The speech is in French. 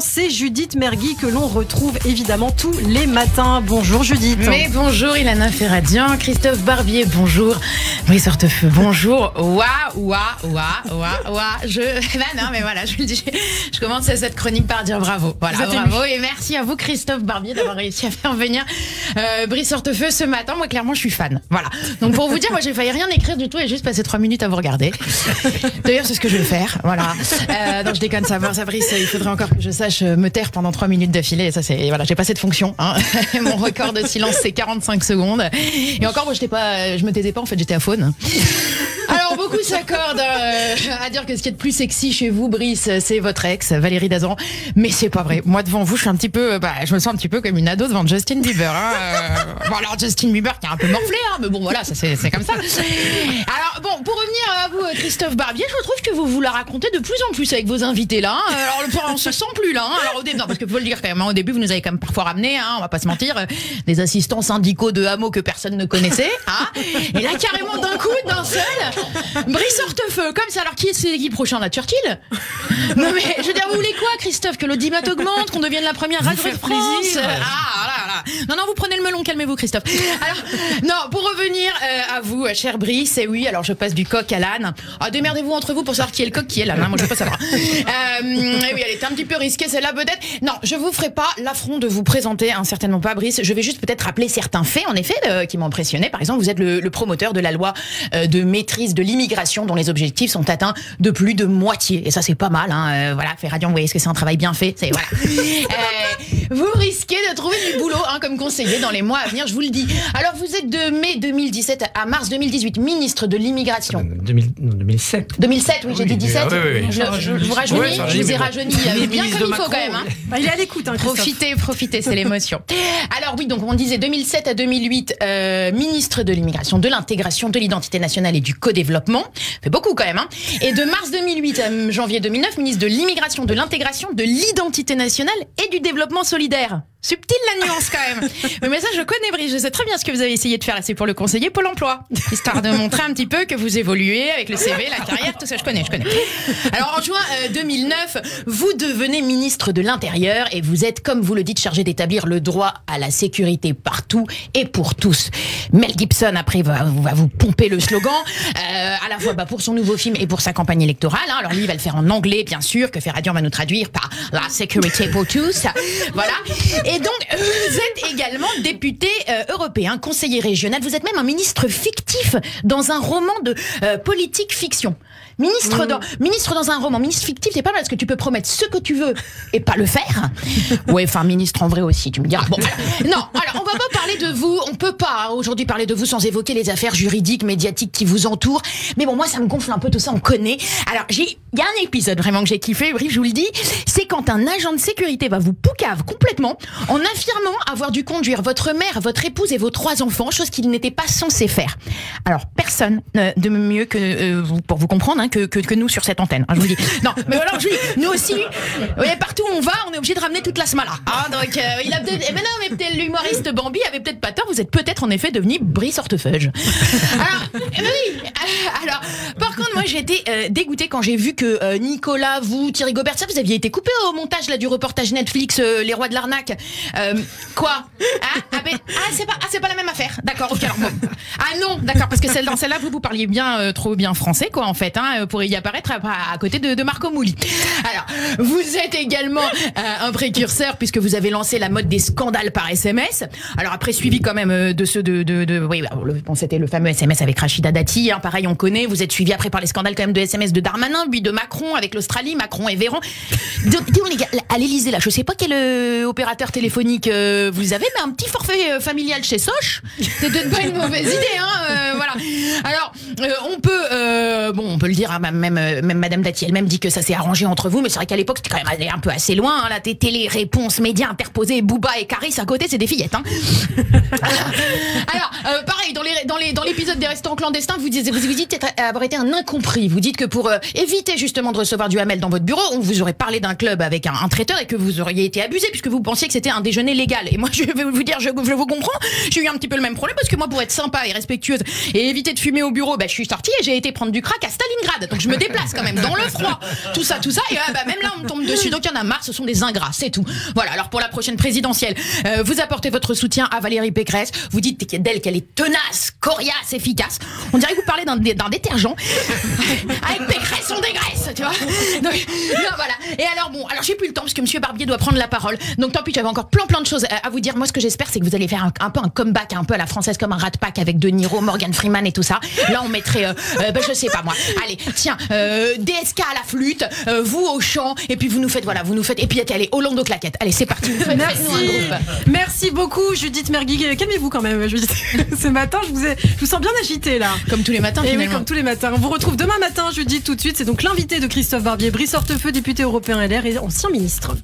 C'est Judith Mergui que l'on retrouve évidemment tous les matins. Bonjour Judith. Mais bonjour Ilana Ferradian, Christophe Barbier, bonjour. Brice Hortefeux, bonjour. Ouah, ouah, ouah, ouah, ouah. Je, bah non, mais voilà, je le dis. Je commence cette chronique par dire bravo. Voilà, bravo. Et merci à vous, Christophe Barbier, d'avoir réussi à faire venir euh, Brice Hortefeux ce matin. Moi, clairement, je suis fan. Voilà. Donc, pour vous dire, moi, j'ai failli rien écrire du tout et juste passer trois minutes à vous regarder. D'ailleurs, c'est ce que je vais faire. Voilà. Euh, non, je déconne, ça, ça, Brice, il faudrait encore que je sache me taire pendant 3 minutes d'affilée. Ça, c'est voilà, j'ai pas cette fonction. Hein. Mon record de silence, c'est 45 secondes. Et encore, moi, j'étais pas, je me taisais pas. En fait, j'étais à faune. Alors beaucoup s'accordent euh, à dire que ce qui est de plus sexy chez vous, Brice, c'est votre ex, Valérie Dazan. Mais c'est pas vrai. Moi devant vous, je suis un petit peu, bah, je me sens un petit peu comme une ado devant Justin Bieber. Hein. Euh, bon alors Justin Bieber qui est un peu morflé, hein, mais bon voilà, c'est comme ça. Alors bon, pour revenir à vous, Christophe Barbier, je trouve que vous vous la racontez de plus en plus avec vos invités là. Hein. Alors on se sent plus là. Hein. Alors au début, non, parce que faut le dire quand même. Au début, vous nous avez quand même parfois ramené, hein, on va pas se mentir, des assistants syndicaux de hameaux que personne ne connaissait. Hein. Et là carrément d'un coup, d'un seul. Brice Hortefeux, comme ça. Alors, qui est l'équipe prochaine La Churchill Non, mais je veux dire, vous voulez quoi, Christophe? Que l'audimat augmente Qu'on devienne la première radio de France? Ah, là, là. Non, non, vous prenez le melon, calmez-vous, Christophe. Alors, non, pour revenir euh, à vous, cher Brice, et oui, alors je passe du coq à l'âne. Ah, démerdez-vous entre vous pour savoir qui est le coq, qui est l'âne. Hein, moi, je veux pas savoir. Euh, et oui, elle était un petit peu risquée, celle-là, peut-être. Non, je vous ferai pas l'affront de vous présenter, hein, certainement pas, Brice. Je vais juste peut-être rappeler certains faits, en effet, euh, qui m'ont impressionné. Par exemple, vous êtes le, promoteur de la loi de maîtrise de l'immigration dont les objectifs sont atteints de plus de moitié. Et ça, c'est pas mal. Hein. Euh, voilà, Ferradian, vous voyez ce que c'est un travail bien fait. C'est voilà. euh, vous risquez de trouver du boulot hein, comme conseiller dans les mois à venir, je vous le dis. Alors, vous êtes de mai 2017 à mars 2018 ministre de l'immigration. 2007. 2007, oui, j'ai dit 17. Oui, oui, Je, je, vous rajeunis, je vous ai rajeuni bien comme il faut quand même. Hein. Bah, il est à l'écoute. Hein, profitez, profitez, c'est l'émotion. Alors oui, donc on disait 2007 à 2008, euh, ministre de l'immigration, de l'intégration, de l'identité nationale et du co-développement. Fait beaucoup quand même. Hein. Et de mars 2008 à janvier 2009, ministre de l'immigration, de l'intégration, de l'identité nationale et du développement solidaire. Subtile la nuance quand même. Mais ça, je connais Brice. Je sais très bien ce que vous avez essayé de faire. C'est pour le conseiller Pôle emploi. Histoire de montrer un petit peu que vous évoluez avec le CV, la carrière, tout ça. Je connais, je connais. Alors en juin 2009, euh, vous devenez ministre de l'Intérieur et vous êtes, comme vous le dites, chargé d'établir le droit à la sécurité partout et pour tous. Mel Gibson, après, va, va vous pomper le slogan, euh, à la fois bah, pour son nouveau film et pour sa campagne électorale. Hein. Alors lui, il va le faire en anglais, bien sûr, que Ferradian va nous traduire par la sécurité pour tous. Voilà. Et donc, vous êtes également député euh, européen, conseiller régional. Vous êtes même un ministre fictif dans un roman de euh, politique fiction. Ministre, dans, ministre dans un roman, ministre fictif, c'est pas mal parce que tu peux promettre ce que tu veux et pas le faire. Ouais, enfin, ministre en vrai aussi, tu me diras. Bon, non, alors, on va pas parler de vous, on peut pas hein, aujourd'hui parler de vous sans évoquer les affaires juridiques, médiatiques qui vous entourent. Mais bon, moi, ça me gonfle un peu tout ça, on connaît. Alors, j'ai, il y a un épisode vraiment que j'ai kiffé, bref, je vous le dis, c'est quand un agent de sécurité va vous poucave complètement en affirmant avoir dû conduire votre mère, votre épouse et vos trois enfants, chose qu'il n'était pas censé faire. Alors, personne euh, de mieux que euh, vous, pour vous comprendre, hein, que, que, nous sur cette antenne. Hein, je vous dis. Non, mais voilà, je vous dis, nous aussi, voyez, partout où on va, on est obligé de ramener toute la smala. Ah, donc, euh, il a peut-être. Mais non, mais peut-être l'humoriste Bambi avait peut-être pas tort. Vous êtes peut-être en effet devenu Brice Hortefeuge. Alors, eh ben oui. Euh, alors, par contre, j'ai été euh, dégoûtée quand j'ai vu que Nicolas, vous, Thierry Gobert, ça, vous aviez été coupé au montage là du reportage Netflix Les Rois de l'arnaque. quoi? Ah, ah, ah c'est pas, ah, pas la même affaire. D'accord. Ok. Ah non, d'accord, parce que celle dans celle-là, vous vous parliez bien trop bien français, quoi, en fait. Hein, euh, pour y apparaître à, côté de, Marco Mouli. Alors, vous êtes également euh, un précurseur puisque vous avez lancé la mode des scandales par SMS. Alors après, suivi quand même euh, de ceux de... de, oui, bon, c'était le fameux SMS avec Rachida Dati. Hein, pareil, on connaît. Vous êtes suivi après par les scandales quand même de SMS de Darmanin, puis de Macron avec l'Australie, Macron et Véran. Dis les gars, à l'Elysée, là, je sais pas quel opérateur téléphonique vous avez, mais un petit forfait familial chez Soch, c'est peut-être pas une mauvaise idée. Hein, voilà. Alors, on peut... bon, on peut le dire, hein, même, euh, même Madame Dati elle-même dit que ça s'est arrangé entre vous, mais c'est vrai qu'à l'époque, c'était quand même allé un peu assez loin. Hein, la télé, réponse, médias interposés, Booba et Caris à côté, c'est des fillettes. Hein. Alors, euh, pareil, dans l'épisode dans les, dans des restaurants clandestins, vous, disiez, vous, vous dites avoir été un incompris Vous dites que pour euh, éviter justement de recevoir du Hamel dans votre bureau, on vous aurait parlé d'un club avec un, traiteur et que vous auriez été abusé puisque vous pensiez que c'était un déjeuner légal. Et moi, je vais vous dire, je, vous comprends. J'ai eu un petit peu le même problème parce que moi, pour être sympa et respectueuse et éviter de fumer au bureau, bah, je suis sortie et j'ai été prendre du crack à Stalingrad. Donc je me déplace quand même dans le froid. Tout ça, tout ça. Et euh, bah, même là, on me tombe dessus. Donc il y en a marre. Ce sont des ingrats, c'est tout. Voilà. Alors pour la prochaine présidentielle, euh, vous apportez votre soutien à Valérie Pécresse. Vous dites d'elle qu'elle est tenace, coriace, efficace. On dirait que vous parlez d'un détergent. Avec Pécresse, on dégraisse, tu vois. Donc, non, voilà. Et alors bon, alors j'ai plus le temps parce que Monsieur Barbier doit prendre la parole. Donc tant pis, j'avais encore plein plein de choses à, à vous dire. Moi, ce que j'espère, c'est que vous allez faire un, un peu un comeback, un peu à la française, comme un rat pack avec De Niro, Morgan Freeman et tout ça. Là, on mettrait, euh, euh, ben, je sais pas moi. Allez, tiens, euh, DSK à la flûte, vous au chant, et puis vous nous faites, voilà, vous nous faites, et puis allez, Hollande aux claquettes. Allez, c'est parti. Vous faites- Merci. un groupe. Merci beaucoup, Judith Merguig. Calmez-vous quand même, Judith. Ce matin, je vous, ai, je vous sens bien agitée là. Comme tous les matins, Et oui, finalement. comme tous les matins. On vous retrouve demain matin, Judith, tout de suite. C'est donc l'invité de Christophe Barbier, Brice Hortefeux, député européen LR et ancien ministre.